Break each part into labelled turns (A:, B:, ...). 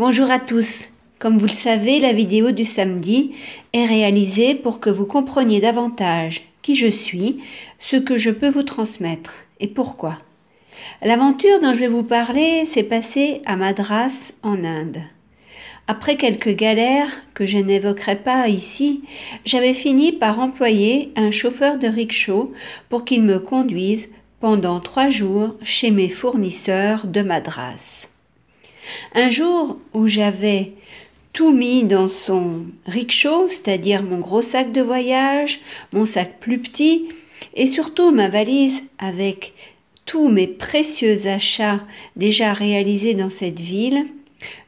A: Bonjour à tous. Comme vous le savez, la vidéo du samedi est réalisée pour que vous compreniez davantage qui je suis, ce que je peux vous transmettre et pourquoi. L'aventure dont je vais vous parler s'est passée à Madras en Inde. Après quelques galères que je n'évoquerai pas ici, j'avais fini par employer un chauffeur de rickshaw pour qu'il me conduise pendant trois jours chez mes fournisseurs de Madras. Un jour où j'avais tout mis dans son rickshaw, c'est-à-dire mon gros sac de voyage, mon sac plus petit et surtout ma valise avec tous mes précieux achats déjà réalisés dans cette ville,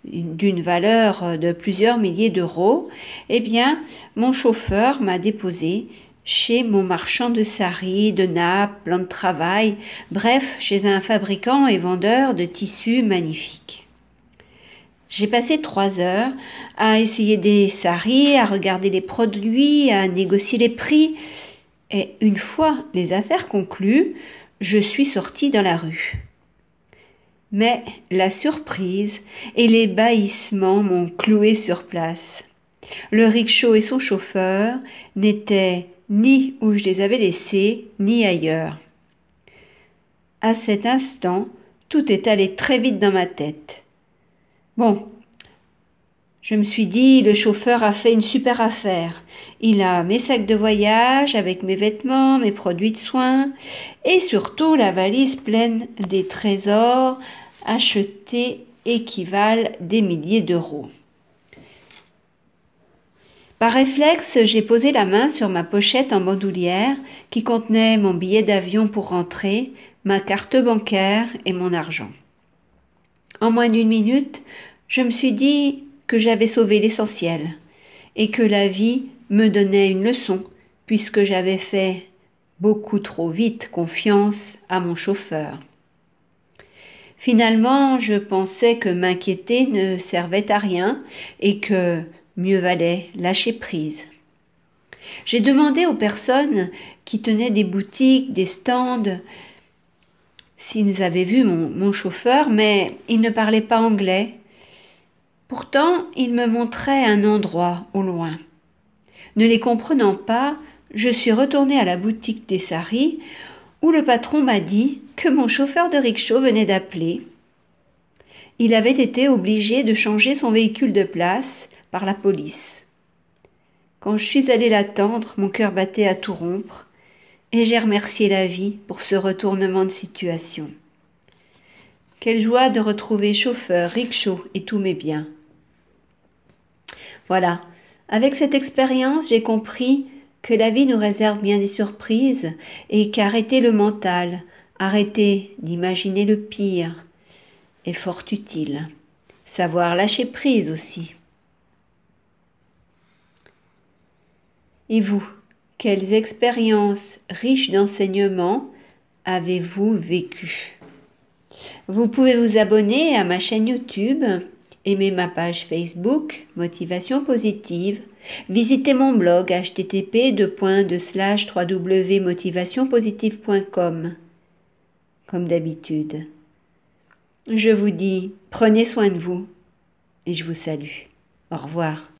A: d'une valeur de plusieurs milliers d'euros, eh bien, mon chauffeur m'a déposé chez mon marchand de saris, de nappes, plans de travail, bref, chez un fabricant et vendeur de tissus magnifiques. J'ai passé trois heures à essayer des saris, à regarder les produits, à négocier les prix. Et une fois les affaires conclues, je suis sortie dans la rue. Mais la surprise et les baillissements m'ont cloué sur place. Le rickshaw et son chauffeur n'étaient ni où je les avais laissés, ni ailleurs. À cet instant, tout est allé très vite dans ma tête. Bon, je me suis dit, le chauffeur a fait une super affaire. Il a mes sacs de voyage avec mes vêtements, mes produits de soins et surtout la valise pleine des trésors achetés équivalent des milliers d'euros. Par réflexe, j'ai posé la main sur ma pochette en bandoulière qui contenait mon billet d'avion pour rentrer, ma carte bancaire et mon argent. En moins d'une minute, je me suis dit que j'avais sauvé l'essentiel et que la vie me donnait une leçon puisque j'avais fait beaucoup trop vite confiance à mon chauffeur. Finalement, je pensais que m'inquiéter ne servait à rien et que mieux valait lâcher prise. J'ai demandé aux personnes qui tenaient des boutiques, des stands, s'ils avaient vu mon, chauffeur, mais ils ne parlaient pas anglais. Pourtant, ils me montraient un endroit au loin. Ne les comprenant pas, je suis retournée à la boutique des saris où le patron m'a dit que mon chauffeur de rickshaw venait d'appeler. Il avait été obligé de changer son véhicule de place par la police. Quand je suis allée l'attendre, mon cœur battait à tout rompre et j'ai remercié la vie pour ce retournement de situation. Quelle joie de retrouver chauffeur, rickshaw et tous mes biens. Voilà, avec cette expérience, j'ai compris que la vie nous réserve bien des surprises et qu'arrêter le mental, arrêter d'imaginer le pire est fort utile. Savoir lâcher prise aussi. Et vous, quelles expériences riches d'enseignements avez-vous vécues? Vous pouvez vous abonner à ma chaîne YouTube, aimer ma page Facebook Motivation Positive, visiter mon blog http www.motivationpositive.com comme d'habitude. Je vous dis, prenez soin de vous et je vous salue. Au revoir.